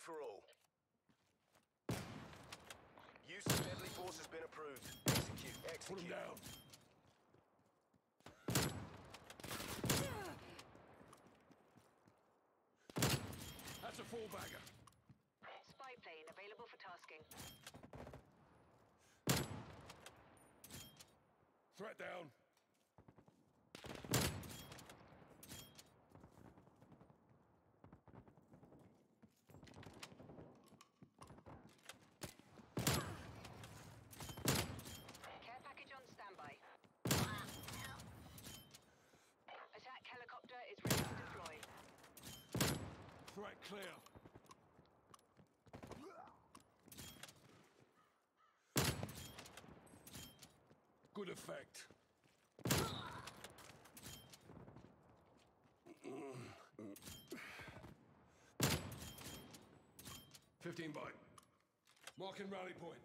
for all. Use of deadly force has been approved. Execute, Put him down. That's a full bagger. Spy plane available for tasking. Threat down. Clear. Good effect. Fifteen by. Marking rally point.